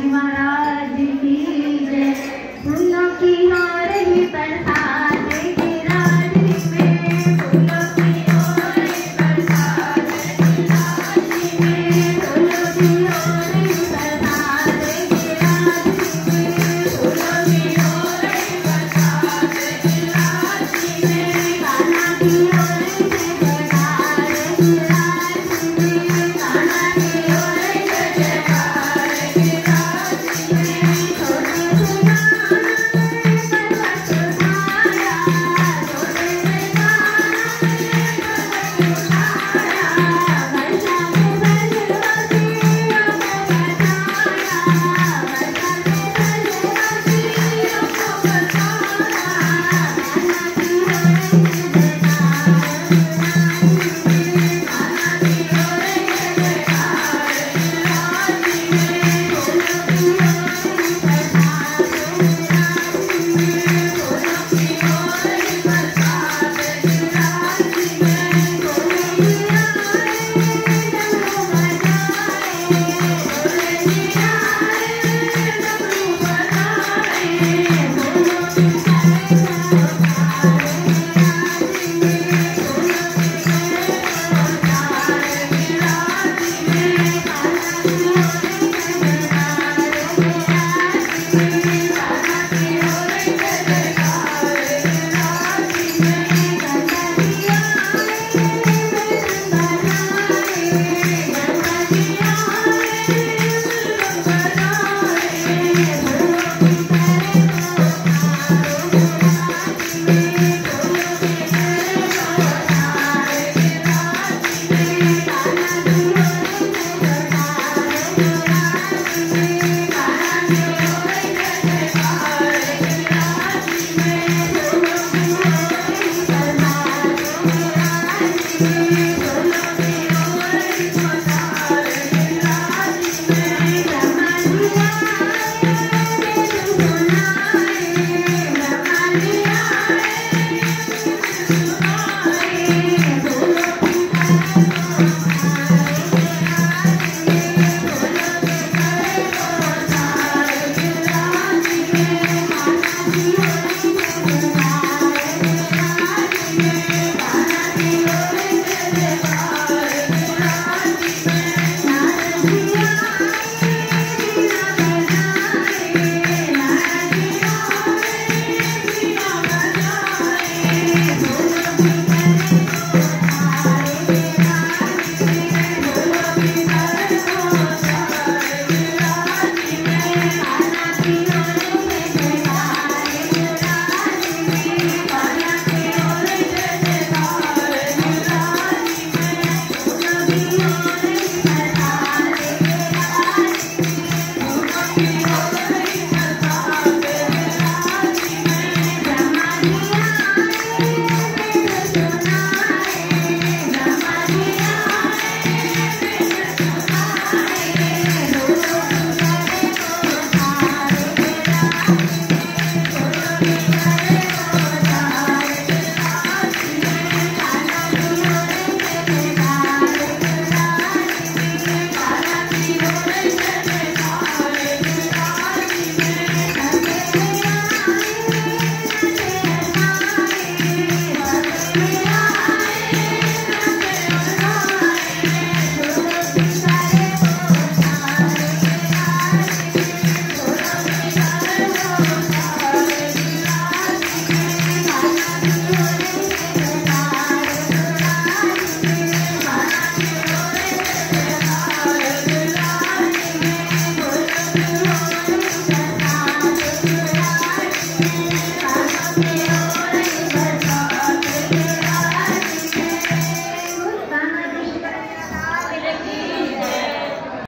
Terima kasih.